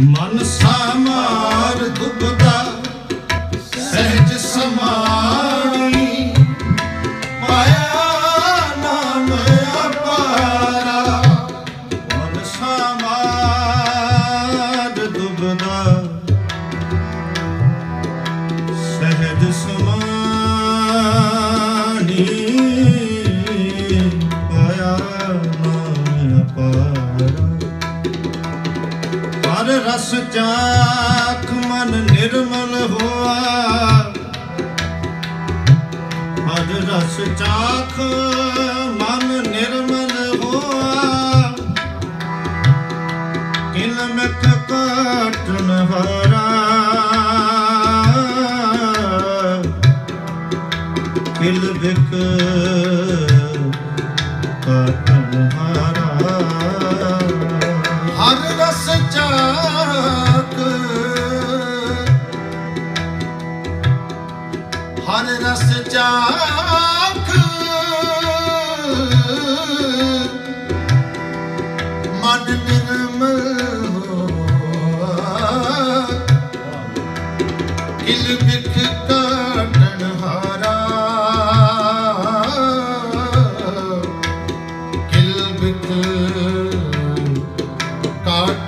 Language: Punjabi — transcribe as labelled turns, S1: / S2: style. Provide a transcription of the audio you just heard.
S1: ਮਨ ਸਾਮਾਰ ਦੁਬਦਾ ਸਹਿਜ ਸਮਾਣੀ ਪਾਇਆ ਨਾਮ ਅਪਾਰਾ, ਮਨ ਸਾਮਾਰ ਦੁਬਦਾ ਸਹਿਜ ਸਮਾਣੀ ਪਾਇਆ ਨਾਮ ਅਪਾਰਾ। ਹਰ ਰਸ ਚਾਖ ਮਨ ਨਿਰਮਲ ਹੋਆ। ਹਰ ਰਸ ਚਾਖ ਮਨ ਨਿਰਮਲ ਹੋਆ। ਕਿਲ ਮਿਕ ਕਾਟਨ ਹਾਰਾ ਕਿਲ ਬਿਕ ਕਾਟਨ ਨਾਨਕ
S2: ਹਰ ਰਸ ਚਾਖ। ਮਨ ਨਿਰਮ ਕਿਲ ਬਿਖ ਕਾਟਣ ਹਾਰਾ। ਕਿਲ ਬਿਖ ਕਾਟ